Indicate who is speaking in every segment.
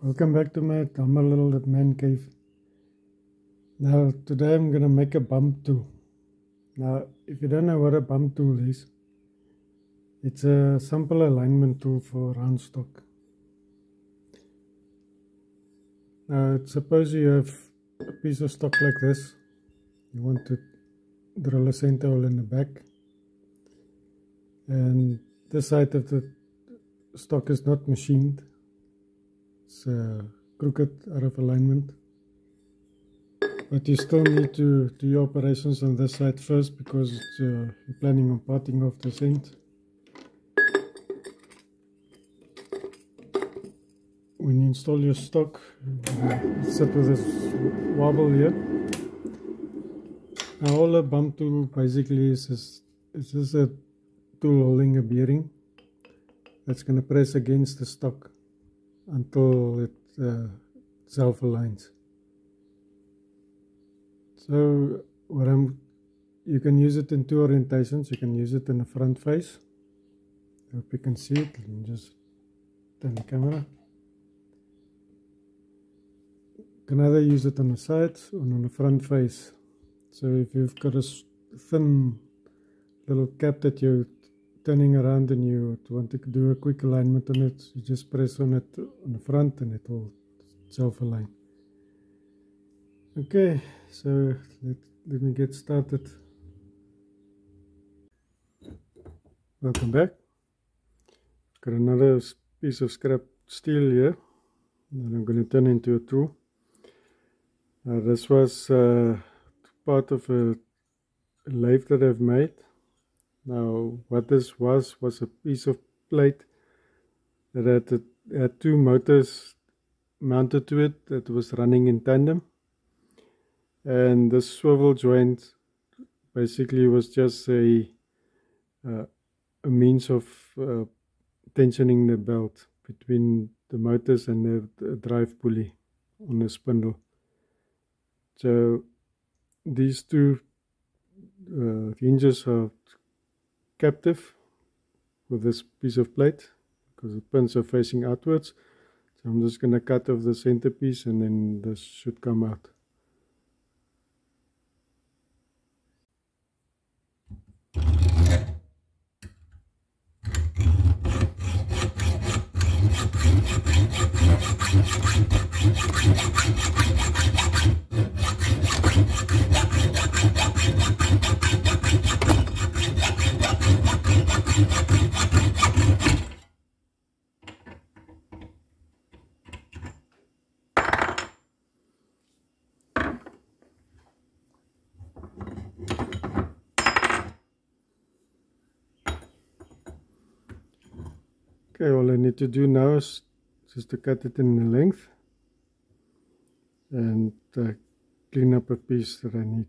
Speaker 1: Welcome back to my dumber little man cave. Now today I'm gonna make a bump tool. Now if you don't know what a bump tool is, it's a simple alignment tool for round stock. Now suppose you have a piece of stock like this. You want to drill a center hole in the back. And this side of the stock is not machined it's uh, crooked out of alignment. But you still need to do your operations on this side first because uh, you're planning on parting off this end when you install your stock you set with this wobble here. Now all a bump tool basically is, is, is just a tool holding a bearing that's going to press against the stock until it uh, self aligns. So what I'm you can use it in two orientations. You can use it in the front face. I hope you can see it. And just turn the camera. You can either use it on the sides or on the front face. So if you've got a thin little cap that you turning around and you want to do a quick alignment on it, you just press on it on the front and it will self-align. Okay, so let, let me get started. Welcome back. Got another piece of scrap steel here that I'm going to turn into a tool. Uh, this was uh, part of a lathe that I've made now what this was was a piece of plate that had, had two motors mounted to it that was running in tandem. And the swivel joint basically was just a uh, a means of uh, tensioning the belt between the motors and the, the drive pulley on the spindle. So these two uh, hinges are captive with this piece of plate because the pins are facing outwards. So I'm just going to cut off the centerpiece and then this should come out. Okay, all I need to do now is just to cut it in the length and uh, clean up a piece that I need.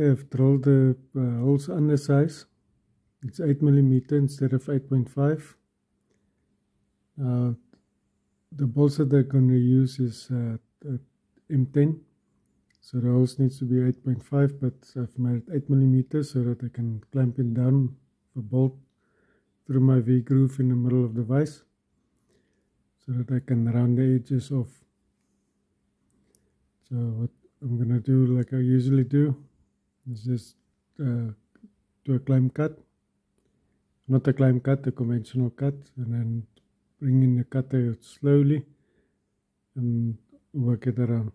Speaker 1: Okay, I've drilled the uh, holes undersize. It's 8 millimeter instead of 8.5. Uh, the bolts that they're going to use is uh, M10. So the holes needs to be 8.5, but I've made it 8 millimeters so that I can clamp it down the bolt through my V groove in the middle of the vise so that I can round the edges off. So what I'm going to do like I usually do is just uh, do a climb cut. Not a climb cut, a conventional cut and then bring in the cutter slowly and work it around.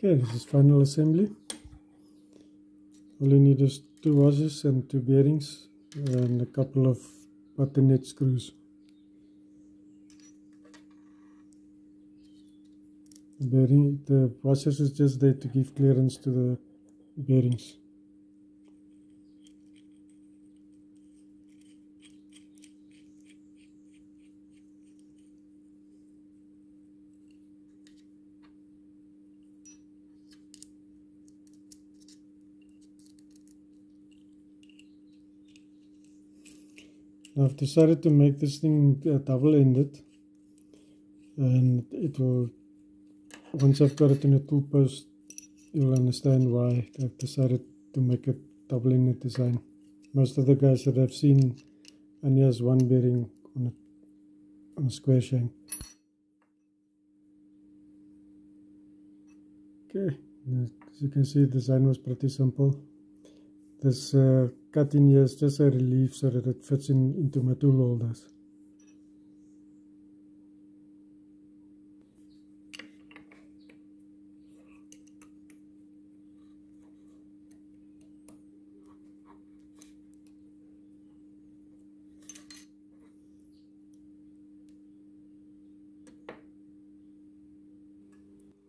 Speaker 1: Okay, this is final assembly. All you need is two washers and two bearings and a couple of button screws. The bearing, the washers is just there to give clearance to the bearings. I've decided to make this thing uh, double-ended and it will once I've got it in a tool post you'll understand why I've decided to make a double-ended design. Most of the guys that I've seen only has one bearing on a, on a square shank okay as you can see the design was pretty simple. This uh, cut in here is just a relief so that it fits in into my tool holders.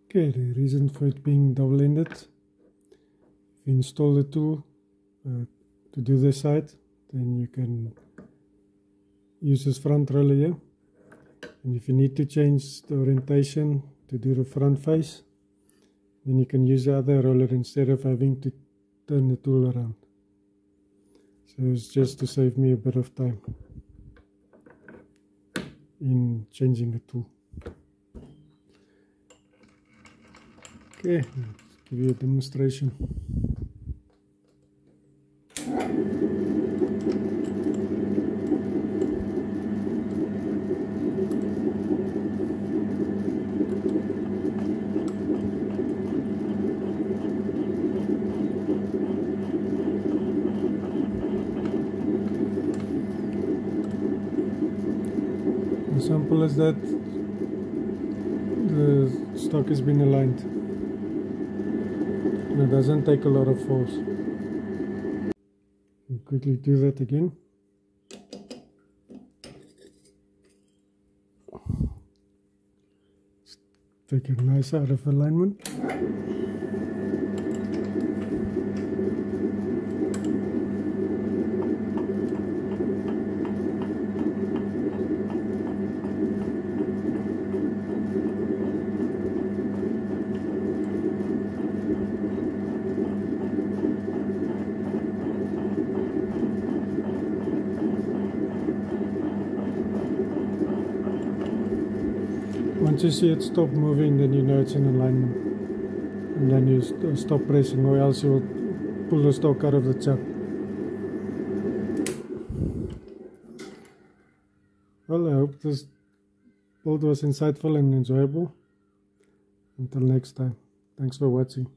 Speaker 1: Okay, the reason for it being double-ended, if you install the tool, uh, to do this side then you can use this front roller here. And if you need to change the orientation to do the front face then you can use the other roller instead of having to turn the tool around. So it's just to save me a bit of time in changing the tool. Okay give you a demonstration As simple as that, the stock has been aligned. And it doesn't take a lot of force. quickly do that again. Take it nice out of alignment. Once you see it stop moving, then you know it's in alignment. And then you st stop pressing, or else you will pull the stock out of the chuck. Well, I hope this build was insightful and enjoyable. Until next time, thanks for watching.